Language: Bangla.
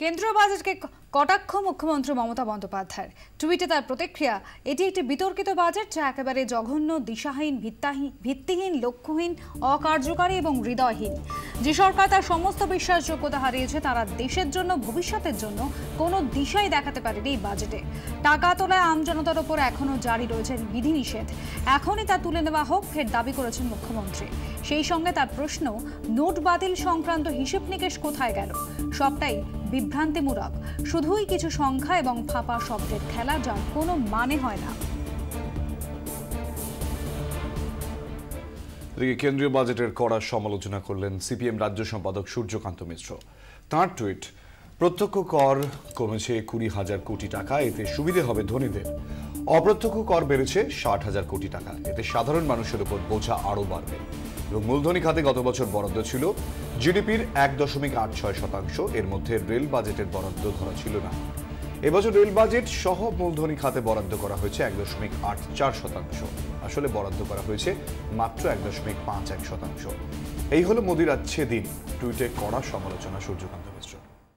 কেন্দ্রীয় বাজেটকে কটাক্ষ মুখ্যমন্ত্রী মমতা বন্দ্যোপাধ্যায়ের। টুইটে তার প্রতিক্রিয়া, এটি একটি বিতর্কিত বাজেট যা একেবারে জঘন্য, দিশাহীন ভিত্তাহীন ভিত্তিহীন, লক্ষ্যহীন, অকার্যকারী এবং হৃদয়হীন। যে সরকার তার সমস্ত বিশ্বাসযোগ্যতা হারিয়েছে, তারা দেশের জন্য, ভবিষ্যতের জন্য কোনো দিশাই দেখাতে পারেনি এই বাজেটে। টাকা তোলায় আমজনতার ওপর এখনও জারি রয়েছে বিধিনিষেধ। এখনই তা তুলে নেওয়া হোক, ফের দাবি করেছেন মুখ্যমন্ত্রী। সেই সঙ্গে তার প্রশ্ন, নোট বাতিল সংক্রান্ত হিসেব নিকেশ কোথায় গেল? সবটাই বিভ্রান্তিমূলক শুধুই কিছু সংখ্যা এবং ফাঁপা শব্দের খেলা যার কোনো মানে হয় না। এদিকে কেন্দ্রীয় বাজেটের কড়া সমালোচনা করলেন সিপিএম রাজ্য সম্পাদক সূর্যকান্ত মিশ্র। তাঁর টুইট, প্রত্যক্ষ কর কমেছে কুড়ি হাজার কোটি টাকা, এতে সুবিধে হবে ধনীদের। অপ্রত্যক্ষ কর বেড়েছে ষাট হাজার কোটি টাকা, এতে সাধারণ মানুষের উপর বোঝা আরও বাড়বে। এবং মূলধনী খাতে গত বছর বরাদ্দ ছিল জিডিপির এক দশমিক আট ছয় শতাংশ। এর মধ্যে রেল বাজেটের বরাদ্দ ধরা ছিল না। এবছর রেল বাজেট সহ মূলধনী খাতে বরাদ্দ করা হয়েছে এক দশমিক আট চার শতাংশ। আসলে বরাদ্দ করা হয়েছে মাত্র এক দশমিক পাঁচ এক শতাংশ। এই হলো মোদির আচ্ছে দিন টুইটে কড়া সমালোচনা সূর্যকান্ত